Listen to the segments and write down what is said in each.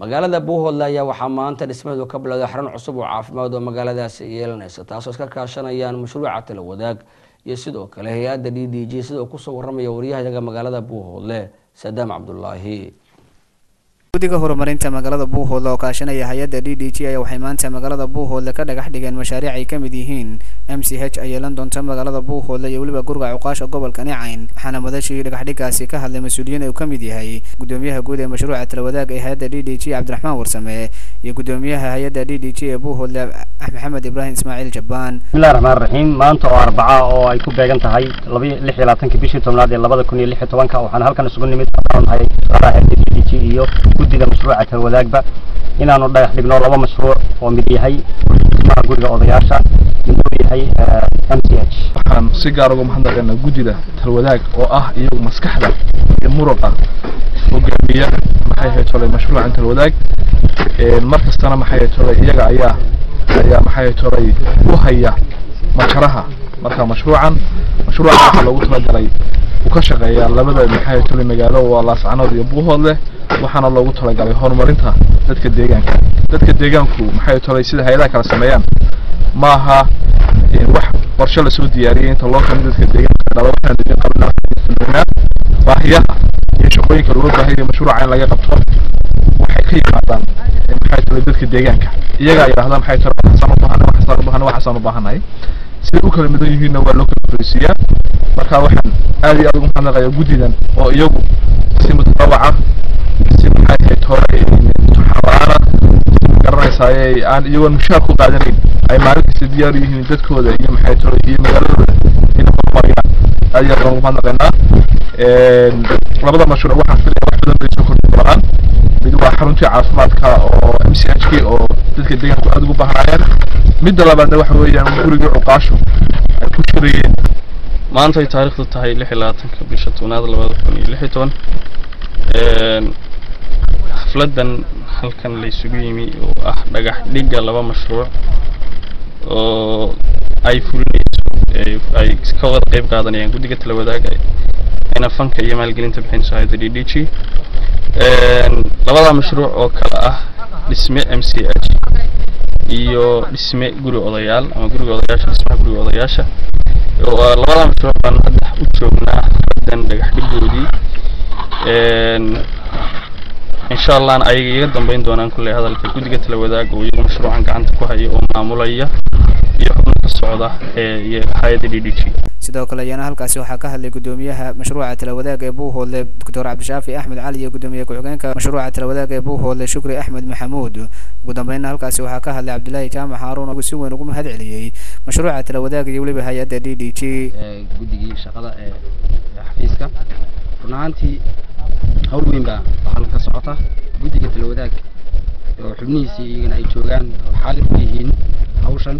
magaalada buuhoodle ayaa waxaa maanta dhismaheedu ka bilowday xarun cusub oo caafimaad oo magaaladaasi yeelanaysa taasoo iska kaashanayaan mashruuca tala wadaag iyo sidoo kale hay'adda d d sida uu ku soo waramaya waryahayaga magaalada buuhoodle sadaam cabdulaahi guddiga horumarinta magaalada buuhoodle oo kaashanaya hay'adda d d g ayaa waxay maanta magaalada buuhoodle ka dhagax dhigeen mashaariic ay ka mid yihiin. M c h ay yeelan doonta magaalada buuhoodle iyo weliba gurga cuqaasha gobolka nicayn waxaana madashii dhagaxdhigaasi ka hadlay mas'uuliyiin uu ka mid yahay. Gudoomiyaha guud ee mashruuca talawadaag ee hay'adda d d g cabdiraxmaan warsame iyo gudoomiyaha hay'adda d d g ee buuhoodle maxamed ibraahim ismaaciil jabaan bismillahi raxmaan raxiim maanta oo arbaca oo ay ku beegan tahay laba lix iyo labaatanka bishii tobnaad ee labada kun iyo lix iyo tobanka waxaan halkan isugu nimid nahay hay'adda d d g iyo guddida mashruuca talwadaagba inaanu dhagax dhigno laba mashruuc oo mid yahay dhismaha guriga odayaasha miduu yahay m c h. Waxaan si gaar uga mahadnaqaynaa guddida talwadaag oo ah iyagu maskaxda iyo muruqa hogaamiya maxay ahayd tolay mashruucan talwadaag mar kastana maxay ahayd tolay iyaga ayaa ayaa maxay ahayd tolay u haya makaraha marka mashruucan mashruucan waxaa loogu talagalay uu ka shaqeeyaa labada maxay ahayd tolay magaalo waa laascanood iyo buuhoodle waxaana loogu talagalay horumarinta dadka deegaanka. Dadka deegaanku maxay tolay sida hay'adaha kala sameeyaan. Maaha wax qorshe la soo diyaariyay inta loo ka mid dadka deegaanka baahaya mashruuca in laga qabto waxay ka yimaadaan maxay tolay dadka deegaanka? Iyagaa yidhahda maxay tolay waxaasaan u baahanay waxaasaan u waxaasaan u siday u kala midan yihiinna waa loo kala fariisiiyaa marka waxaan aad iyo aad ugu mahadnaqayaa guddidan oo iyagu si mutadawaca si maxay ahayd hore xawaana garanaysaay aan iyagoon mushaar ku qaadanayn ay maalin kasta diyaar yihiin dadkooda iyo maxay tole iyo magaaladooda inay horumariyaan aad iyo aad baan ugu mahadnaqaynaa labada mashruuc waxaan filaya wax badan bay soo kordhin doonaan mid waa xaruntii caafimaadka oo m c h k oo dadka deegaanku aad ugu baahnaayeen midda labaadna waxa weeyaan gurigii cuqaashu ay ku shirayeen. Maanta ay taariikhdu tahay lix iyo labaatanka bisha tobnaad labada kun iyo lix iyo toban xafladan halkan la isugu yimi oo ah dhagax dhigga laba mashruuc oo ay fulinayso ay ka wada qayb qaadanayaan guddiga tala wadaaga ayna fanka iyo maalgelinta bixinayso hay'adda d d g. Labada mashruuc oo kale ah dhisme m c h iyo dhisme guri odayaal ama guriga odayaasha dhismaha guriga odayaasha. Labada mashruuc baan hadda u joognaa xafladan dhagax dhiggoodii insha allahna ayaga iga dambeyn doonaan kulley hadalka. Guddiga tala wadaag oo iyagu mashruucan gacanta ku haya oo maamulaya iyo xubno ka socda ee hay'adda d d g sidoo kale ayaana halkaasi waxaa ka hadlay gudoomiyaha mashruuca talawadaag ee buuhoodle doctor cabdishaafi axmed cali iyo gudoomiye ku-xigeenka mashruuca talawadaag ee buuhoodle shukri axmed maxamuud. Ugu dambeynna halkaasi waxaa ka hadlay cabdilaahi jaamac haaruun si weyn ugu mahad celiyey mashruuca talawadaag iyo weliba hay'adda d d g guddigii shaqada ee xafiiska. Run ahaantii hawl weyn baa waxaa ka socota guddiga talawadaag oo xubnihiisii iyagana ay joogaan oo ku yihiin hawshan.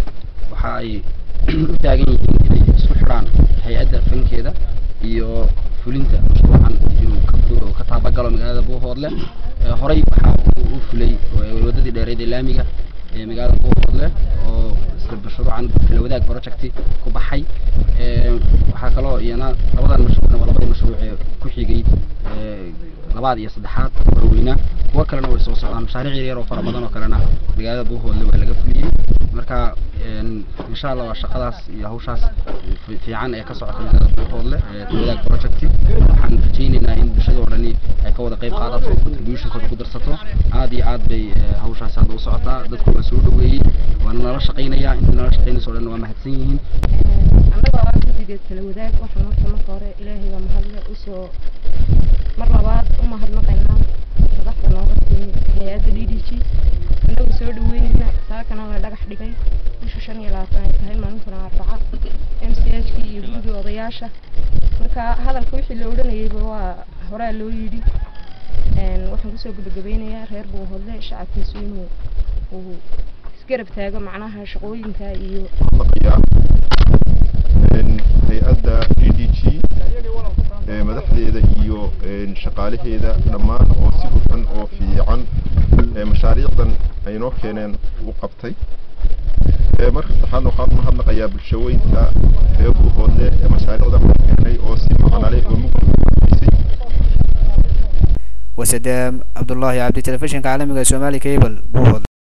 Waxa ay u taagan yihiin xidhaan hay'adda fankeeda iyo fulinta mashruucan inuu ka taabagalo magaalada buuhoodle horey waxaa u fulay wadadii dheereed ee laamiga ee magaalada buuhoodle oo mashruucan talawadaag project ku baxay. Waxaa kaloo iyana labadan mashruucna waa labadii mashruuc ee ku xigay labaad iyo saddexaad waaweynaa kuwo kalena way soo socdaan mashaariic yaryar oo fara badan oo kalena magaalada buuhoodle waa laga fuliyey marka insha allah waa shaqadaas iyo hawshaas fiican ee ka socota magaalada buuhoodle ee talwadaag project waxaan rajaynaynaa in bulshada oo dhani ay ka wada qayb qaadato contributionkooda ku darsato aad iyo aad bay hawshaas hadda u socotaa dadku waa soo dhaweeyey waana nala shaqaynayaa inta nala shaqaynayso o dhan waa mahadsan yihiin annaga waa guddiga talawadaag waxaan marka marka hore ilaahay waa mahadle usoo labaatan ay tahay maalintuna arbaca m c h k iyo guriga odayaasha marka hadalka wixii la odhanayayba waa horaa loo yidhi waxaan kusoo gabagabeynayaa reer buuhodle shacabkiisu inuu uu isgarab taago macnaha shaqooyinka iyo hay-adda d d g madaxdeeda iyo shaqaalaheeda dhammaan oo si hufan oo fiican mashaariicdan ay noo keeneen u qabtay marka saddexaadna waxaan mahadnaqayaa bulshooyinka reer buuhoodle ee mashaariicda keenay oo si macnale oo mugdi wasadaam cabdulaahi cabdi telefishinka caalamiga somali cable buuhood